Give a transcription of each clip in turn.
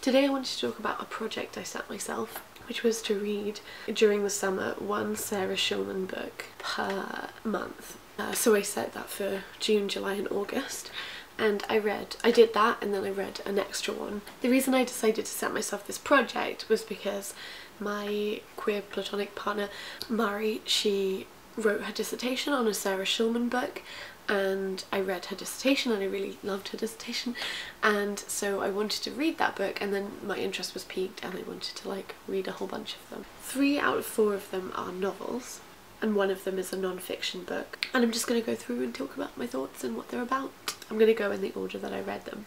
Today I wanted to talk about a project I set myself which was to read during the summer one Sarah Schulman book per month. Uh, so I set that for June, July and August and I read, I did that and then I read an extra one. The reason I decided to set myself this project was because my queer platonic partner Mari, she wrote her dissertation on a Sarah Schulman book and I read her dissertation and I really loved her dissertation and so I wanted to read that book and then my interest was piqued and I wanted to like read a whole bunch of them. Three out of four of them are novels and one of them is a non-fiction book and I'm just going to go through and talk about my thoughts and what they're about. I'm going to go in the order that I read them.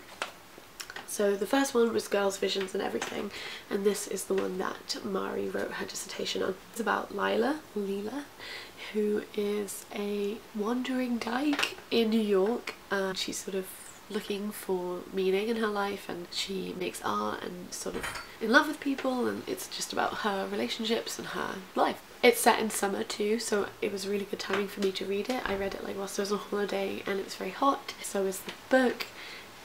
So the first one was Girls, Visions and Everything and this is the one that Mari wrote her dissertation on. It's about Lila, Lila, who is a wandering dyke in New York. and she's sort of looking for meaning in her life and she makes art and sort of in love with people and it's just about her relationships and her life. It's set in summer too so it was really good timing for me to read it. I read it like whilst I was on holiday and it was very hot so is the book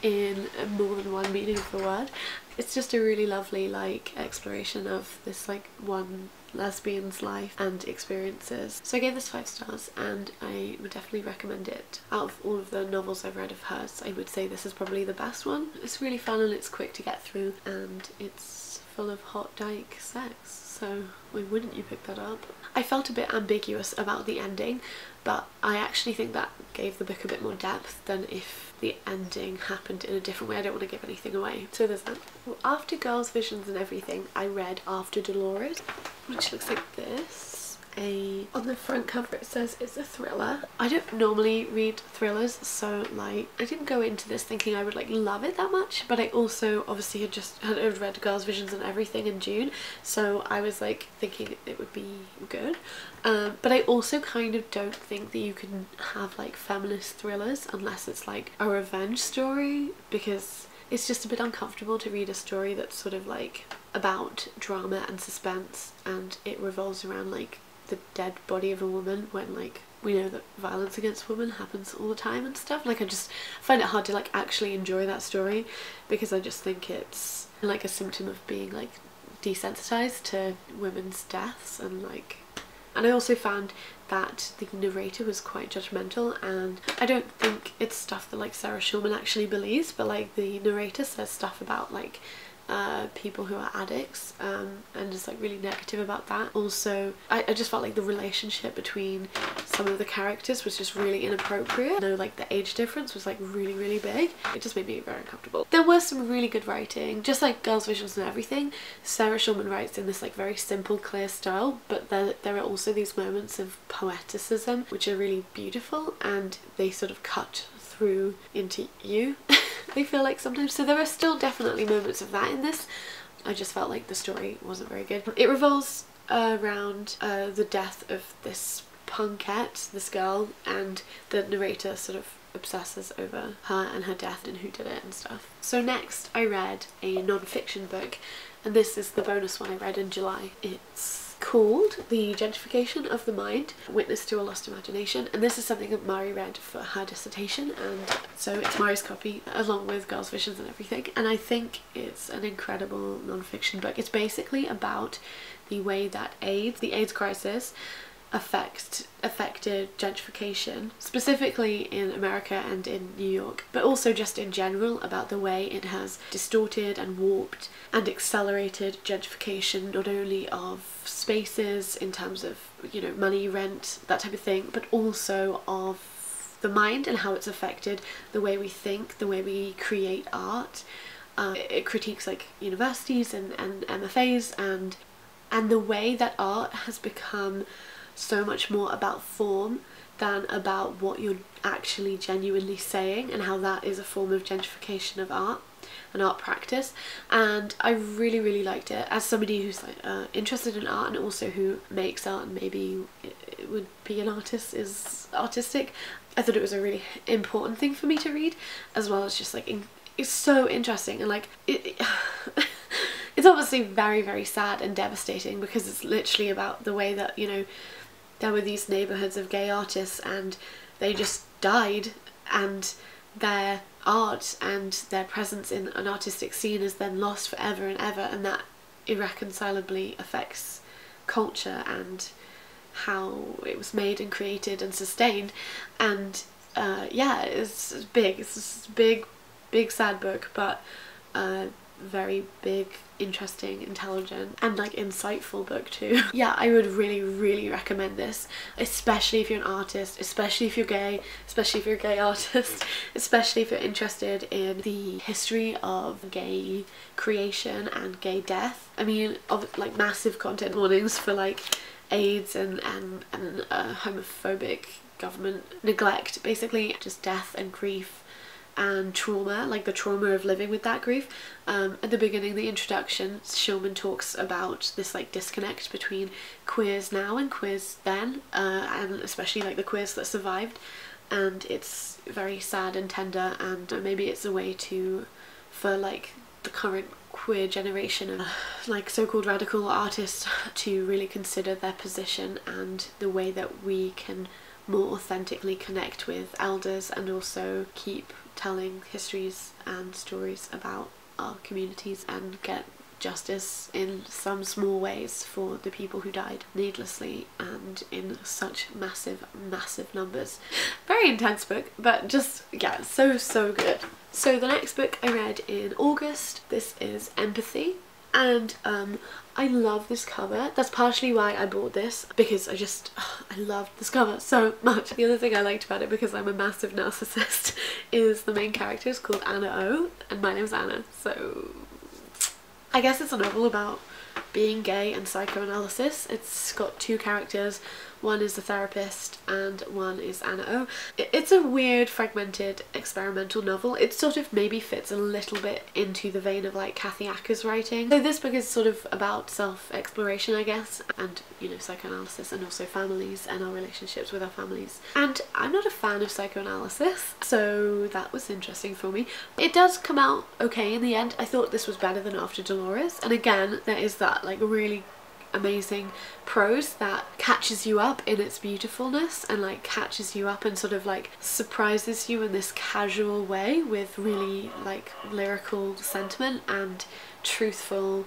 in more than one meaning of the word. It's just a really lovely like exploration of this like one lesbian's life and experiences. So I gave this five stars and I would definitely recommend it. Out of all of the novels I've read of hers, I would say this is probably the best one. It's really fun and it's quick to get through and it's full of hot dyke sex, so why wouldn't you pick that up? I felt a bit ambiguous about the ending, but I actually think that gave the book a bit more depth than if the ending happened in a different way. I don't want to give anything away. So there's that. Well, after Girls, Visions and Everything, I read After Dolores, which looks like this a on the front cover it says it's a thriller. I don't normally read thrillers so like i didn't go into this thinking i would like love it that much but i also obviously had just had read girls visions and everything in june so i was like thinking it would be good. Um, but I also kind of don't think that you can have like feminist thrillers unless it's like a revenge story because it's just a bit uncomfortable to read a story that's sort of like about drama and suspense and it revolves around like the dead body of a woman when like we know that violence against women happens all the time and stuff. Like I just find it hard to like actually enjoy that story because I just think it's like a symptom of being like desensitized to women's deaths and like and I also found that the narrator was quite judgmental and I don't think it's stuff that like Sarah Schulman actually believes but like the narrator says stuff about like uh, people who are addicts um, and is like really negative about that. Also, I, I, just felt like the relationship between some of the characters was just really inappropriate. Know, like the age difference was like really, really big. It just made me very uncomfortable. There was some really good writing, just like Girls' Visions and everything. Sarah Schulman writes in this like very simple, clear style, but there, there are also these moments of poeticism which are really beautiful and they sort of cut through into you. I feel like sometimes. So there are still definitely moments of that in this. I just felt like the story wasn't very good. It revolves around uh, the death of this punkette, this girl, and the narrator sort of obsesses over her and her death and who did it and stuff. So next I read a non-fiction book and this is the bonus one I read in July. It's called The Gentrification of the Mind, Witness to a Lost Imagination and this is something that Mari read for her dissertation and so it's Mari's copy along with Girls Visions and everything and I think it's an incredible non-fiction book. It's basically about the way that AIDS, the AIDS crisis, affect affected gentrification specifically in America and in New York but also just in general about the way it has distorted and warped and accelerated gentrification not only of spaces in terms of you know money rent that type of thing but also of the mind and how it's affected the way we think the way we create art. Uh, it critiques like universities and, and MFAs and and the way that art has become so much more about form than about what you're actually genuinely saying and how that is a form of gentrification of art and art practice. And I really really liked it. As somebody who's like uh, interested in art and also who makes art and maybe it would be an artist is artistic I thought it was a really important thing for me to read as well as just like it's so interesting and like it, it's obviously very very sad and devastating because it's literally about the way that you know there were these neighbourhoods of gay artists and they just died and their art and their presence in an artistic scene is then lost forever and ever and that irreconcilably affects culture and how it was made and created and sustained. And uh, yeah it's big it's a big big sad book but uh, very big interesting intelligent and like insightful book too. Yeah i would really really recommend this especially if you're an artist especially if you're gay especially if you're a gay artist especially if you're interested in the history of gay creation and gay death. I mean of like massive content warnings for like AIDS and and, and uh, homophobic government neglect. Basically just death and grief and trauma, like the trauma of living with that grief. Um, at the beginning, the introduction, Schulman talks about this like disconnect between queers now and queers then, uh, and especially like the queers that survived. And it's very sad and tender, and maybe it's a way to, for like the current queer generation of like so-called radical artists to really consider their position and the way that we can more authentically connect with elders and also keep telling histories and stories about our communities and get justice in some small ways for the people who died needlessly and in such massive massive numbers. Very intense book but just yeah so so good. So the next book I read in August this is Empathy and um, I love this cover. That's partially why I bought this because I just, I loved this cover so much. The other thing I liked about it because I'm a massive narcissist is the main character is called Anna O and my name's Anna so I guess it's a novel about being gay and psychoanalysis. It's got two characters one is the therapist and one is Anna O. It's a weird fragmented experimental novel. It sort of maybe fits a little bit into the vein of like Kathy Acker's writing. So this book is sort of about self-exploration I guess and you know psychoanalysis and also families and our relationships with our families. And I'm not a fan of psychoanalysis so that was interesting for me. It does come out okay in the end. I thought this was better than After Dolores and again there is that like really amazing prose that catches you up in its beautifulness and like catches you up and sort of like surprises you in this casual way with really like lyrical sentiment and truthful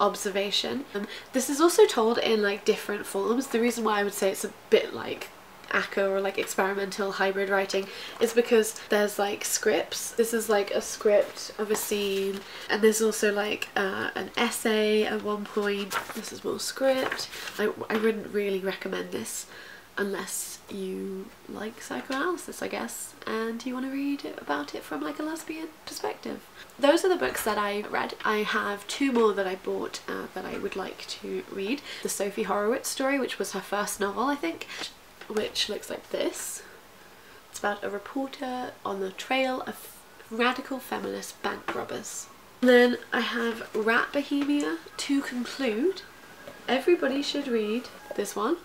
observation. Um, this is also told in like different forms. The reason why I would say it's a bit like Acker or like experimental hybrid writing is because there's like scripts. This is like a script of a scene and there's also like uh, an essay at one point. This is more script. I, I wouldn't really recommend this unless you like psychoanalysis I guess and you want to read about it from like a lesbian perspective. Those are the books that I read. I have two more that I bought uh, that I would like to read. The Sophie Horowitz story which was her first novel I think which looks like this. It's about a reporter on the trail of radical feminist bank robbers. And then I have Rat Bohemia to conclude. Everybody should read this one,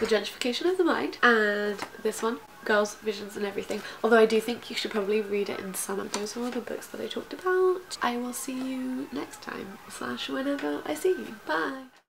The Gentrification of the Mind, and this one, Girls, Visions and Everything. Although I do think you should probably read it in summer. Those are all books that I talked about. I will see you next time, slash whenever I see you. Bye!